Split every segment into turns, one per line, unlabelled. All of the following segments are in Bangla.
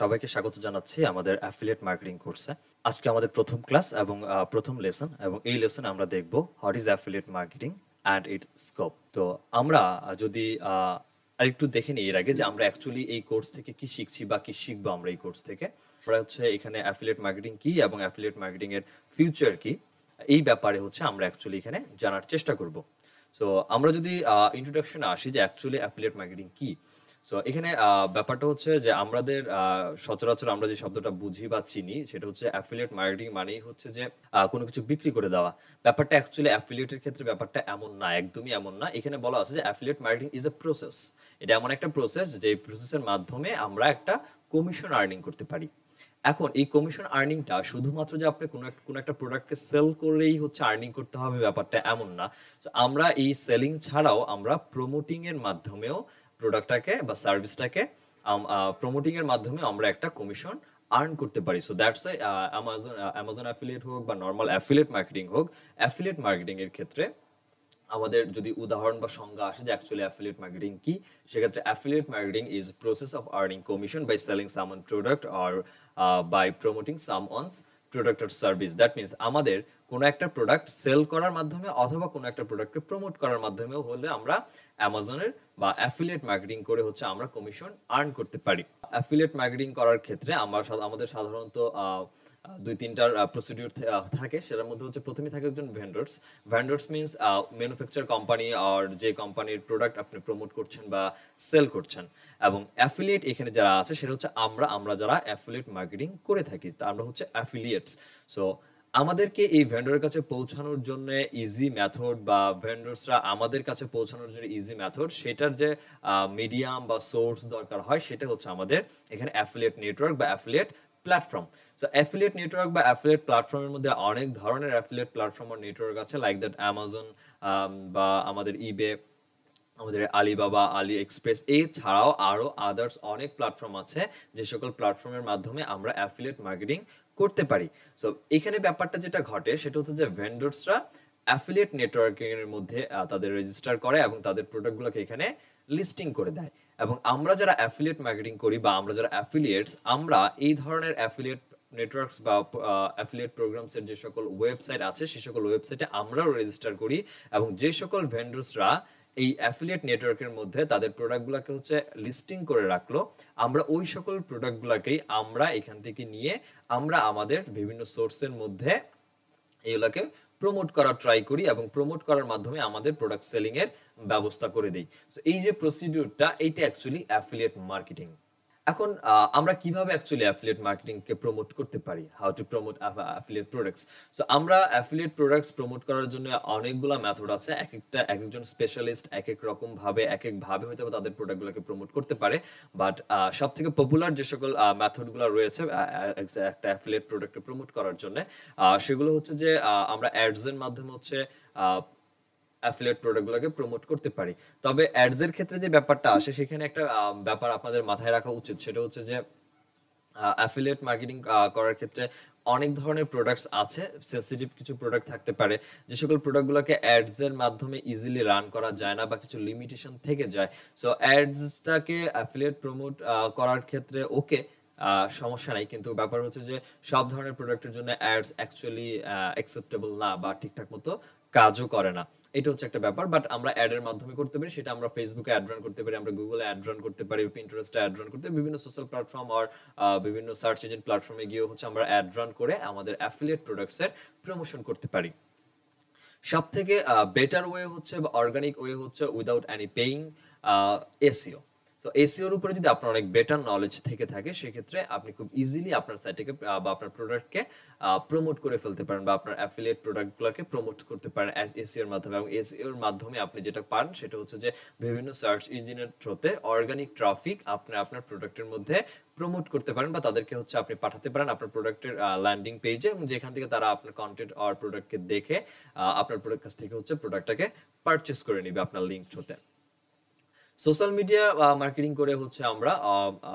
সবাইকে স্বাগত জানাচ্ছি আমাদের অ্যাফিলিয়েট মার্কেটিং কোর্সে আজকে আমাদের প্রথম ক্লাস এবং প্রথম লেসন এবং এই লেসনে আমরা দেখব what is affiliate marketing and it scope তো আমরা যদি আরেকটু দেখে নিই এর আগে যে আমরা অ্যাকচুয়ালি এই কোর্স থেকে কি শিখছি বা কি শিখব আমরা এই কোর্স থেকে। আমরা হচ্ছে এখানে অ্যাফিলিয়েট মার্কেটিং কি এবং অ্যাফিলিয়েট মার্কেটিং এর ফিউচার কি, এই ব্যাপারে হচ্ছে আমরা অ্যাকচুয়ালি এখানে জানার চেষ্টা করব। সো আমরা যদি ইন্ট্রোডাকশনে আসি যে অ্যাকচুয়ালি অ্যাফিলিয়েট মার্কেটিং কি সো এখানে ব্যাপারটা হচ্ছে যে আমাদের সচরাচর আমরা যে শব্দটা বুঝি বা চিনি, সেটা হচ্ছে অ্যাফিলিয়েট মার্কেটিং মানেই হচ্ছে যে কোনো কিছু বিক্রি করে দেওয়া। ব্যাপারটা অ্যাকচুয়ালি অ্যাফিলিয়েটের ক্ষেত্রে ব্যাপারটা এমন না, একদমই এমন না। এখানে বলা আছে যে affiliate marketing is a process এটা এমন একটা প্রসেস যে প্রসেসের মাধ্যমে আমরা একটা কমিশন আর্নিং করতে পারি। এখন, এই কমিশন আর্নিংটা শুধুমাত্র যে আপনি কোনো এক- কোনো একটা প্রোডাক্টকে সেল করেই হচ্ছে আর্নিং করতে হবে, ব্যাপারটা এমন না। আমরা এই সেলিং ছাড়াও আমরা প্রমোটিং এর মাধ্যমেও প্রোডাক্টটাকে বা সার্ভিসটাকে প্রমোটিং এর মাধ্যমে আমরা একটা কমিশন আর্ন করতে পারি। So that's why Amazon Amazon affiliate হোক বা নর্মাল অ্যাফিলিয়েট মার্কেটিং হোক অ্যাফিলিয়েট মার্কেটিং এর ক্ষেত্রে আমাদের যদি উদাহরণ বা সংজ্ঞা আসে যে অ্যাকচুয়ালি অ্যাফিলিয়েট মার্কেটিং কি, সেক্ষেত্রে affiliate marketing is process of earning commission by selling someone product or by promoting some one's product or service that means আমাদের কোনো একটা প্রোডাক্ট সেল করার মাধ্যমে অথবা কোনো একটা প্রোডাক্টকে প্রমোট করার মাধ্যমেও হলে আমরা অ্যামাজনের বা অ্যাফিলিয়েট মার্কেটিং করে হচ্ছে আমরা কমিশন আর্ন করতে পারি। অ্যাফিলিয়েট মার্কেটিং করার ক্ষেত্রে আমরা আমাদের সাধারণত দুই তিনটার প্রসিডিউর থাকে। সেটার মধ্যে হচ্ছে প্রথমে থাকে একজন vendors vendors means manufacture company আর যে কোম্পানির প্রোডাক্ট আপনি প্রমোট করছেন বা সেল করছেন। এবং অ্যাফিলিয়েট এখানে যারা আছে, সেটা হচ্ছে আমরা আমরা যারা অ্যাফিলিয়েট মার্কেটিং করে থাকি, তা আমরা হচ্ছে অ্যাফিলিয়েটস সো আমাদেরকে এই ভেন্ডরের কাছে পৌঁছানোর জন্য ইজি মেথড বা ভেন্ডরসরা আমাদের কাছে পৌঁছানোর জন্য ইজি মেথড সেটার যে মিডিয়াম বা সোর্স দরকার হয়, সেটা হচ্ছে আমাদের এখানে অ্যাফিলিয়েট নেটওয়ার্ক বা affiliate platform so affiliate network বা অ্যাফিলিয়েট প্ল্যাটফর্মের মধ্যে অনেক ধরনের অ্যাফিলিয়েট প্ল্যাটফর্ম আর নেটওয়ার্ক আছে লাইক দ্যাট অ্যামাজন বা আমাদের ইবে আমাদের আলিবাবা আলি এক্সপ্রেস এছাড়াও আরও আদার্স অনেক প্ল্যাটফর্ম আছে, যে সকল প্ল্যাটফর্মের মাধ্যমে আমরা অ্যাফিলিয়েট মার্কেটিং করতে পারি। সো এখানে ব্যাপারটা যেটা ঘটে, সেটা হচ্ছে যে ভেন্ডরসরা অ্যাফিলিয়েট নেটওয়ার্কিং এর মধ্যে তাদের রেজিস্টার করে এবং তাদের প্রোডাক্টগুলোকে এখানে লিস্টিং করে দেয়। এবং আমরা যারা অ্যাফিলিয়েট মার্কেটিং করি বা আমরা যারা অ্যাফিলিয়েটস আমরা এই ধরনের অ্যাফিলিয়েট নেটওয়ার্কস বা অ্যাফিলিয়েট প্রোগ্রামস এর যে সকল ওয়েবসাইট আছে সেই সকল ওয়েবসাইটে আমরাও রেজিস্টার করি এবং যে সকল ভেন্ডরসরা এই অ্যাফিলিয়েট নেটওয়ার্কের মধ্যে তাদের প্রোডাক্টগুলোকে হচ্ছে লিস্টিং করে রাখল। আমরা ওই সকল প্রোডাক্টগুলোকেই আমরা এখান থেকে নিয়ে আমরা আমাদের বিভিন্ন সোর্সের মধ্যে এগুলোকে প্রমোট করার ট্রাই করি এবং প্রমোট করার মাধ্যমে আমাদের প্রোডাক্ট সেলিং এর ব্যবস্থা করে দিই। এই যে প্রসিডিউরটা এইটা অ্যাকচুয়ালি অ্যাফিলিয়েট মার্কেটিং এখন আমরা কীভাবে অ্যাকচুয়ালি অ্যাফিলিয়েট মার্কেটিং কে প্রমোট করতে পারি? How to promote affiliate products so আমরা অ্যাফিলিয়েট প্রোডাক্টস প্রমোট করার জন্য অনেকগুলা মেথড আছে। এক একটা, এক একজন স্পেশালিস্ট এক এক রকম ভাবে, এক এক ভাবে হয়তো তাদের প্রোডাক্টগুলোকে প্রমোট করতে পারে। বাট সব থেকে পপুলার যে সকল মেথডগুলো রয়েছে একটা অ্যাফিলিয়েট প্রোডাক্টকে প্রমোট করার জন্য সেগুলো হচ্ছে যে আমরা অ্যাডস এর মাধ্যমে হচ্ছে অ্যাফিলিয়েট প্রোডাক্টগুলোকে প্রমোট করতে পারি। তবে অ্যাডস এর ক্ষেত্রে যে ব্যাপারটা আসে, সেখানে একটা ব্যাপার আপনাদের মাথায় রাখা উচিত। সেটা হচ্ছে যে অ্যাফিলিয়েট মার্কেটিং করার ক্ষেত্রে অনেক ধরনের প্রোডাক্টস আছে। সেন্সিটিভ কিছু প্রোডাক্ট থাকতে পারে। যে সকল প্রোডাক্টগুলোকে অ্যাডস এর মাধ্যমে ইজিলি রান করা যায় না বা কিছু লিমিটেশন থেকে যায়। সো অ্যাডসটাকে অ্যাফিলিয়েট প্রমোট করার ক্ষেত্রে ওকে সমস্যা নাই। কিন্তু ব্যাপার হচ্ছে যে, সব ধরনের প্রোডাক্টের জন্য অ্যাডস অ্যাকচুয়ালি অ্যাকসেপ্টেবল না বা ঠিকঠাক মতো কাজও করে না। এটা হচ্ছে একটা ব্যাপার বাট আমরা অ্যাড এর মাধ্যমে করতে পারি, সেটা আমরা ফেসবুকে অ্যাড রান করতে পারি, আমরা গুগলে অ্যাড রান করতে পারি পিন্টারেস্টে অ্যাড রান করতে বিভিন্ন সোশ্যাল প্ল্যাটফর্ম আর বিভিন্ন সার্চ ইঞ্জিন প্ল্যাটফর্মে গিয়ে হচ্ছে আমরা অ্যাড রান করে আমাদের অ্যাফিলিয়েট প্রোডাক্টস এর প্রমোশন করতে পারি। সব থেকে বেটার ওয়ে হচ্ছে বা অর্গানিক ওয়ে হচ্ছে without any paying SEO so এসিওর উপরে যদি আপনার অনেক বেটার নলেজ থেকে থাকে, সেক্ষেত্রে আপনি খুব ইজিলি আপনার সাইটকে বা আপনার প্রোডাক্টকে প্রমোট করে ফেলতে পারেন বা আপনার অ্যাফিলিয়েট প্রোডাক্টগুলোকে প্রমোট করতে পারেন এসিওর মাধ্যমে। এবং এসিওর মাধ্যমে আপনি যেটা পান সেটা হচ্ছে যে বিভিন্ন সার্চ ইঞ্জিনের থ্রোতে অর্গানিক ট্রাফিক আপনি আপনার প্রোডাক্টের মধ্যে প্রমোট করতে পারেন বা তাদেরকে হচ্ছে আপনি পাঠাতে পারেন আপনার প্রোডাক্টের ল্যান্ডিং পেজে এবং যেখান থেকে তারা আপনার কন্টেন্ট আর প্রোডাক্টকে দেখে আপনার প্রোডাক্ট কাছ থেকে হচ্ছে প্রোডাক্টটাকে পারচেস করে নিবে আপনার লিঙ্ক থ্রোতে সোশ্যাল মিডিয়া মার্কেটিং করে হচ্ছে আমরা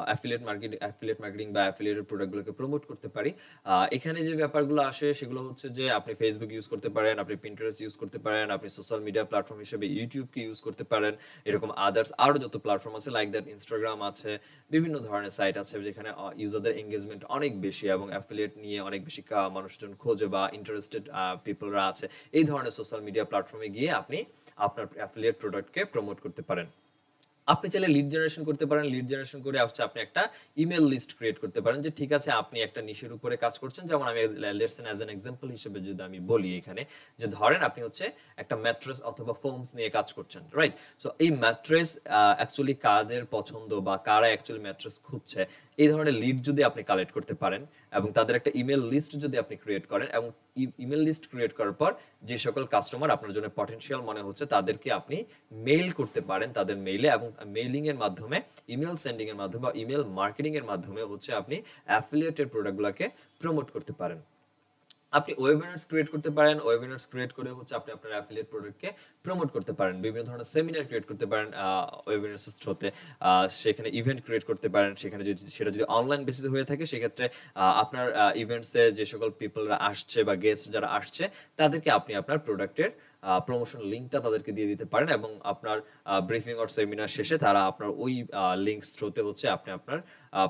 অ্যাফিলিয়েট মার্কেটিং অ্যাফিলিয়েট মার্কেটিং বা অ্যাফিলিয়েটেড প্রোডাক্টগুলোকে প্রমোট করতে পারি। এখানে যে ব্যাপারগুলো আসে সেগুলো হচ্ছে যে আপনি ফেসবুক ইউজ করতে পারেন, আপনি পিন্টারেস্ট ইউজ করতে পারেন, আপনি সোশ্যাল মিডিয়া প্ল্যাটফর্ম হিসেবে ইউটিউবকে ইউজ করতে পারেন, এরকম আদার্স আরও যত প্ল্যাটফর্ম আছে লাইক দ্যাট ইনস্টাগ্রাম আছে, বিভিন্ন ধরনের সাইট আছে যেখানে ইউজারদের এঙ্গেজমেন্ট অনেক বেশি এবং অ্যাফিলিয়েট নিয়ে অনেক বেশি মানুষজন খোঁজে বা ইন্টারেস্টেড পিপলরা আছে। এই ধরনের সোশ্যাল মিডিয়া প্ল্যাটফর্মে গিয়ে আপনি আপনার অ্যাফিলিয়েট প্রোডাক্টকে প্রমোট করতে পারেন। আপনি চাইলে লিড জেনারেশন করতে পারেন লিড জেনারেশন করে হচ্ছে আপনি একটা ইমেল লিস্ট ক্রিয়েট করতে পারেন যে, ঠিক আছে, আপনি একটা নিশের উপরে কাজ করছেন। যেমন আমি লেটস অ্যাজ এন এক্সাম্পল হিসেবে যদি আমি বলি এখানে যে, ধরেন আপনি হচ্ছে একটা ম্যাট্রেস অথবা ফোমস নিয়ে কাজ করছেন রাইট সো এই ম্যাট্রেস অ্যাকচুয়ালি কাদের পছন্দ বা কারা অ্যাকচুয়ালি ম্যাট্রেস খুঁজছে, এই ধরনের লিড যদি আপনি কালেক্ট করতে পারেন এবং তাদের একটা ইমেল লিস্ট যদি আপনি ক্রিয়েট করেন এবং ইমেল লিস্ট ক্রিয়েট করার পর যে সকল কাস্টমার আপনার জন্য পটেনশিয়াল মনে হচ্ছে, তাদেরকে আপনি মেইল করতে পারেন তাদের মেইলে এবং মেইলিং এর মাধ্যমে ইমেল সেন্ডিং এর মাধ্যমে বা ইমেল মার্কেটিং এর মাধ্যমে হচ্ছে আপনি অ্যাফিলিয়েটেড প্রোডাক্টগুলোকে প্রমোট করতে পারেন। আপনি ওয়েবিনার্স ক্রিয়েট করতে পারেন ওয়েবিনার্স ক্রিয়েট করে হচ্ছে আপনি আপনার অ্যাফিলিয়েট প্রোডাক্টকে প্রমোট করতে পারেন। বিভিন্ন ধরনের সেমিনার ক্রিয়েট করতে পারেন ওয়েবিনার্স থ্রোতে সেখানে ইভেন্ট ক্রিয়েট করতে পারেন, সেখানে যদি, সেটা যদি অনলাইন বেসিসে হয়ে থাকে, সেক্ষেত্রে আপনার ইভেন্টসে যে সকল পিপলরা আসছে বা গেস্ট যারা আসছে, তাদেরকে আপনি আপনার প্রোডাক্টের প্রমোশন লিঙ্কটা তাদেরকে দিয়ে দিতে পারেন এবং আপনার ব্রিফিং অর সেমিনার শেষে তারা আপনার ওই লিঙ্ক থ্রোতে হচ্ছে আপনি আপনার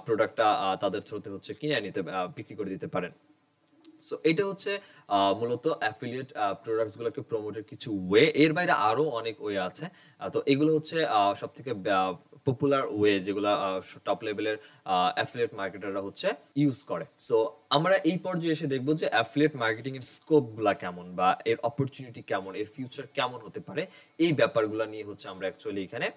প্রোডাক্টটা তাদের থ্রোতে হচ্ছে কিনে নিতে বিক্রি করে দিতে পারেন। সো এটা হচ্ছে মূলত অ্যাফিলিয়েট প্রোডাক্টস গুলোকে প্রমোটের কিছু ওয়ে এর বাইরে আরও অনেক ওয়ে আছে। তো এগুলো হচ্ছে সব থেকে পপুলার ওয়ে যেগুলো টপ লেভেলের অ্যাফিলিয়েট মার্কেটাররা হচ্ছে ইউজ করে। সো আমরা এই পর্যায়ে এসে দেখব যে অ্যাফিলিয়েট মার্কেটিং এর স্কোপগুলা কেমন বা এর অপরচুনিটি কেমন, এর ফিউচার কেমন হতে পারে। এই ব্যাপারগুলো নিয়ে হচ্ছে আমরা অ্যাকচুয়ালি এখানে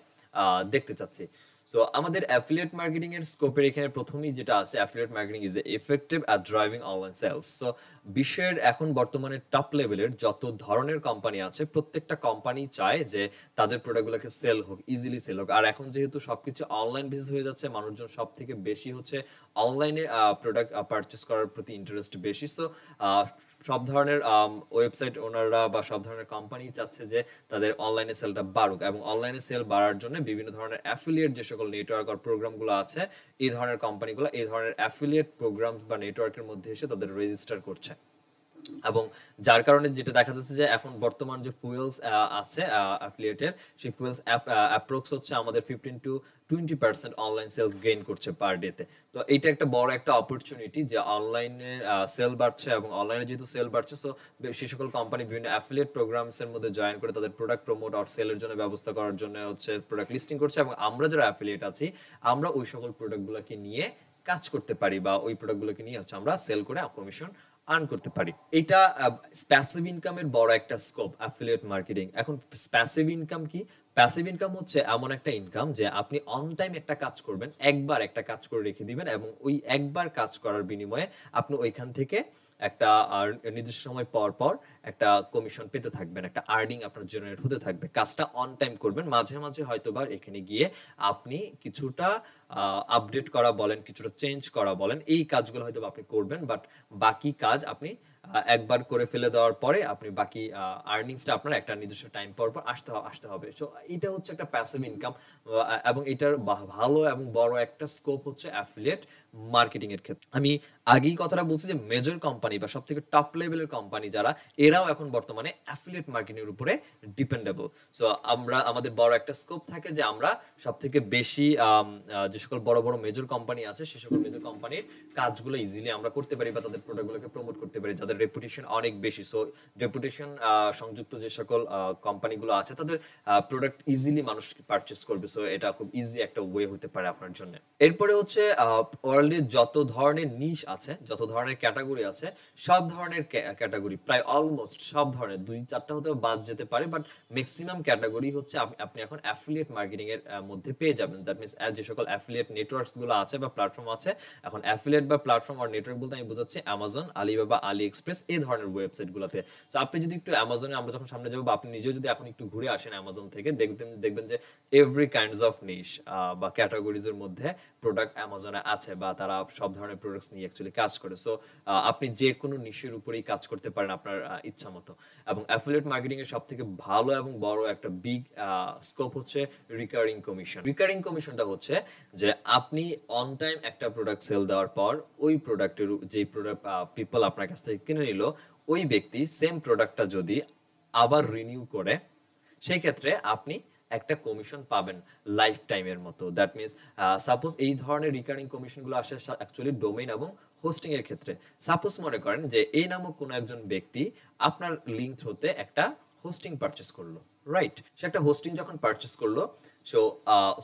দেখতে চাচ্ছি। সো আমাদের অ্যাফিলিয়েট মার্কেটিং এর স্কোপের এখানে প্রথমেই যেটা আছে affiliate marketing is effective at driving online sales so বিশ্বের এখন বর্তমানে টপ লেভেলের যত ধরনের কোম্পানি আছে, প্রত্যেকটা কোম্পানি চায় যে তাদের প্রোডাক্টগুলোকে সেল হোক ইজিলি সেল হোক। আর এখন যেহেতু সবকিছু অনলাইন বেসিস হয়ে যাচ্ছে, মানুষজন সব থেকে বেশি হচ্ছে অনলাইনে প্রোডাক্ট পারচেস করার প্রতি ইন্টারেস্ট বেশি। সো সব ধরনের ওয়েবসাইট ওনাররা বা সব ধরনের কোম্পানি চাচ্ছে যে তাদের অনলাইনে সেলটা বাড়ুক। এবং অনলাইনে সেল বাড়ার জন্য বিভিন্ন ধরনের অ্যাফিলিয়েট যে সকল নেটওয়ার্ক আর প্রোগ্রামগুলো আছে, এই ধরনের কোম্পানিগুলো এই ধরনের অ্যাফিলিয়েট প্রোগ্রাম বা নেটওয়ার্কের মধ্যে এসে তাদের রেজিস্টার করছে। এবং যার কারণে যেটা দেখা যাচ্ছে যে এখন বর্তমান যে ফুয়েলস আছে অ্যাফিলিয়েটের সেই ফুয়েলস অ্যাপ্রক্স হচ্ছে আমাদের fifteen to twenty percent online sales gain করছে পার ডেতে তো এটা একটা বড় একটা অপরচুনিটি যে অনলাইনে সেল বাড়ছে এবং অনলাইনে যেহেতু সেল বাড়ছে সো সে সকল কোম্পানি বিভিন্ন অ্যাফিলিয়েট প্রোগ্রামস এর মধ্যে জয়েন করে তাদের প্রোডাক্ট প্রমোট আর সেলের জন্য ব্যবস্থা করার জন্য হচ্ছে প্রোডাক্ট লিস্টিং করছে এবং আমরা যারা অ্যাফিলিয়েট আছি, আমরা ওই সকল প্রোডাক্টগুলোকে নিয়ে কাজ করতে পারি বা ওই প্রোডাক্টগুলোকে নিয়ে হচ্ছে আমরা সেল করে কমিশন আর্ন করতে পারি। এটা প্যাসিভ ইনকামের বড় একটা স্কোপ অ্যাফিলিয়েট মার্কেটিং এখন প্যাসিভ ইনকাম কি? প্যাসিভ ইনকাম হচ্ছে এমন একটা ইনকাম যে আপনি অন টাইম একটা কাজ করবেন, একবার একটা কাজ করে রেখে দিবেন এবং ওই একবার কাজ করার বিনিময়ে আপনি ওইখান থেকে একটা নির্দিষ্ট সময় পর পর একটা কমিশন পেতে থাকবেন, একটা আর্নিং আপনার জেনারেট হতে থাকবে। কাজটা অন টাইম করবেন, মাঝে মাঝে হয়তো বা এখানে গিয়ে আপনি কিছুটা আপডেট করা বলেন, কিছুটা চেঞ্জ করা বলেন, এই কাজগুলো হয়তো আপনি করবেন বাট বাকি কাজ আপনি একবার করে ফেলে দেওয়ার পরে আপনি বাকি আর্নিংসটা আপনার একটা নির্দিষ্ট টাইম পর পর আসতে হবে আসতে হবে। সো এটা হচ্ছে একটা প্যাসিভ ইনকাম এবং এটার ভালো এবং বড় একটা স্কোপ হচ্ছে অ্যাফিলিয়েট মার্কেটিং এর ক্ষেত্রে। আমি আগেই কথাটা বলছি যে মেজর কোম্পানি বা সব থেকে টপ লেভেলের কোম্পানি যারা, এরাও এখন বর্তমানে অ্যাফিলিয়েট মার্কেটিং এর উপরে ডিপেন্ডেবল সো আমরা, আমাদের বড় একটা স্কোপ থাকে যে আমরা সব থেকে বেশি যে সকল বড় বড় মেজর কোম্পানি আছে, সে সকল মেজর কোম্পানির কাজগুলো ইজিলি আমরা করতে পারি বা তাদের প্রোডাক্টগুলোকে প্রমোট করতে পারি, যাদের রেপুটেশন অনেক বেশি। সো রেপুটেশন সংযুক্ত যে সকল কোম্পানিগুলো আছে, তাদের প্রোডাক্ট ইজিলি মানুষ পারচেস করবে। সো এটা খুব ইজি একটা ওয়ে হতে পারে আপনার জন্য। এরপরে হচ্ছে ওয়ার্ল্ডে যত ধরনের নিশ আছে, যত ধরনের ক্যাটাগরি আছে, সব ধরনের ক্যাটাগরি প্রায় অলমোস্ট সব ধরনের, দুই চারটা হতে বাদ যেতে পারে বাট ম্যাক্সিমাম ক্যাটাগরি হচ্ছে আপনি এখন অ্যাফিলিয়েট মার্কেটিং এর মধ্যে পেয়ে যাবেন। দ্যাট মিনস যে সকল অ্যাফিলিয়েট নেটওয়ার্কসগুলো আছে বা প্ল্যাটফর্ম আছে, এখন অ্যাফিলিয়েট বা প্ল্যাটফর্ম আর নেটওয়ার্ক বলতে আমি বোঝাচ্ছি অ্যামাজন আলিবাবা আলি এক্সপ্রেস
এই ধরনের ওয়েবসাইট গুলোতে। সো আপনি যদি একটু অ্যামাজনে আমরা যখন সামনে যাব বা আপনি নিজেও যদি এখন একটু ঘুরে আসেন অ্যামাজন থেকে, দেখবেন দেখবেন যে এভরি কাইন্ডস অফ নিশ বা ক্যাটাগরিজ এর মধ্যে প্রোডাক্ট অ্যামাজনে আছে বা তারা সব ধরনের প্রোডাক্টস নিয়ে অ্যাকচুয়ালি কাজ করে। সো আপনি যে কোনো নিশের উপরেই কাজ করতে পারেন আপনার ইচ্ছা মতো। এবং অ্যাফিলিয়েট মার্কেটিং এর সব থেকে ভালো এবং বড় একটা বিগ স্কোপ হচ্ছে রিকারিং কমিশন রিকারিং কমিশনটা হচ্ছে যে আপনি অন টাইম একটা প্রোডাক্ট সেল দেওয়ার পর ওই প্রোডাক্টের যে প্রোডাক্ট পিপল আপনার কাছ থেকে কিনে নিল, ওই ব্যক্তি সেম প্রোডাক্টটা যদি আবার রিনিউ করে, সেই ক্ষেত্রে আপনি একটা কমিশন পাবেন লাইফ টাইমের মতো দ্যাট মিনস সাপোজ এই ধরনের রিকারিং কমিশনগুলো আসে অ্যাকচুয়ালি ডোমেইন এবং হোস্টিং এর ক্ষেত্রে। সাপোজ মনে করেন যে এই নামক কোনো একজন ব্যক্তি আপনার লিঙ্ক থ্রুতে একটা হোস্টিং পারচেস করল। রাইট সে একটা হোস্টিং যখন পারচেস করল সো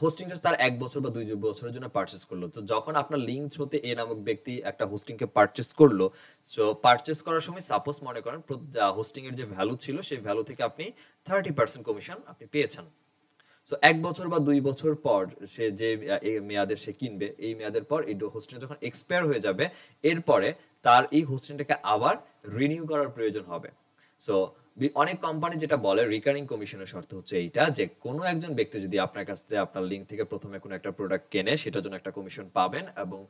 হোস্টিংটা তার এক বছর বা দুই বছরের জন্য পারচেস করল। তো যখন আপনার লিঙ্ক থ্রুতে এ নামক ব্যক্তি একটা হোস্টিংকে পারচেস করল সো পারচেস করার সময় সাপোজ মনে করেন হোস্টিং এর যে ভ্যালু ছিল, সেই ভ্যালু থেকে আপনি থার্টি পার্সেন্ট কমিশন আপনি পেয়েছেন। সো এক বছর বা দুই বছর পর সে যে মেয়াদের সে কিনবে, এই মেয়াদের পর এই হোস্টিং যখন এক্সপায়ার হয়ে যাবে, এরপরে তার এই হোস্টিংটাকে আবার রিনিউ করার প্রয়োজন হবে। সো অনেক কোম্পানি যেটা বলে রিকারিং কমিশনের শর্ত হচ্ছে এইটা যে, কোনো একজন ব্যক্তি যদি আপনার কাছ থেকে, আপনার লিঙ্ক থেকে প্রথমে কোনো একটা প্রোডাক্ট কেনে, সেটার জন্য একটা কমিশন পাবেন এবং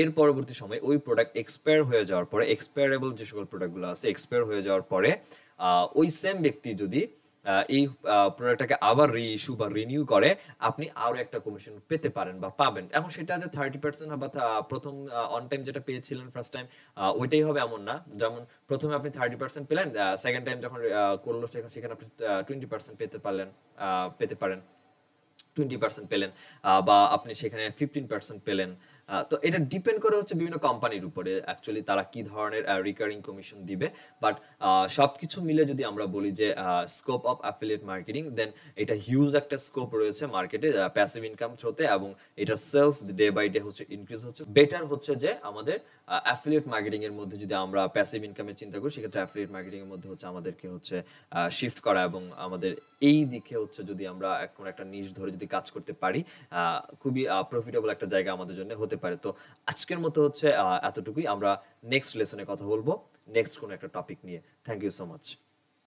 এর পরবর্তী সময় ওই প্রোডাক্ট এক্সপায়ার হয়ে যাওয়ার পরে এক্সপায়ারেবল যে সকল প্রোডাক্টগুলো আছে এক্সপায়ার হয়ে যাওয়ার পরে ওই সেম ব্যক্তি যদি এই প্রোডাক্টটাকে আবার রি ইস্যু বা রিনিউ করে, আপনি আরও একটা কমিশন পেতে পারেন বা পাবেন। এখন সেটা যে থার্টি পার্সেন্ট বা প্রথম অন টাইম যেটা পেয়েছিলেন ফার্স্ট টাইম ওইটাই হবে এমন না। যেমন প্রথমে আপনি থার্টি পার্সেন্ট পেলেন সেকেন্ড টাইম যখন করল সেখানে আপনি টোয়েন্টি পার্সেন্ট পেতে পারলেন পেতে পারেন। টোয়েন্টি পার্সেন্ট পেলেন বা আপনি সেখানে ফিফটিন পার্সেন্ট পেলেন। তো এটা ডিপেন্ড করে হচ্ছে বিভিন্ন কোম্পানির উপরে অ্যাকচুয়ালি তারা কি ধরনের রিকারিং কমিশন দিবে। বাট সবকিছু মিলে যদি আমরা বলি যে scope of affiliate marketing then এটা হিউজ একটা স্কোপ রয়েছে মার্কেটে প্যাসিভ ইনকাম থ্রোতে এবং এটা সেলস ডে বাই ডে হচ্ছে ইনক্রিজ হচ্ছে। বেটার হচ্ছে যে আমাদের অ্যাফিলিয়েট মার্কেটিং এর মধ্যে যদি আমরা প্যাসিভ ইনকামের চিন্তা করি, সেক্ষেত্রে অ্যাফিলিয়েট মার্কেটিং এর মধ্যে হচ্ছে আমাদেরকে হচ্ছে শিফট করা এবং আমাদের এই দিকে হচ্ছে যদি আমরা কোন একটা নিশ ধরে যদি কাজ করতে পারি খুবই প্রফিটেবল একটা জায়গা আমাদের জন্য হতে পারে। তো আজকের মতো হচ্ছে এতটুকুই। আমরা নেক্সট লেসনে কথা বলব। নেক্সট কোনো একটা টপিক নিয়ে। Thank you so much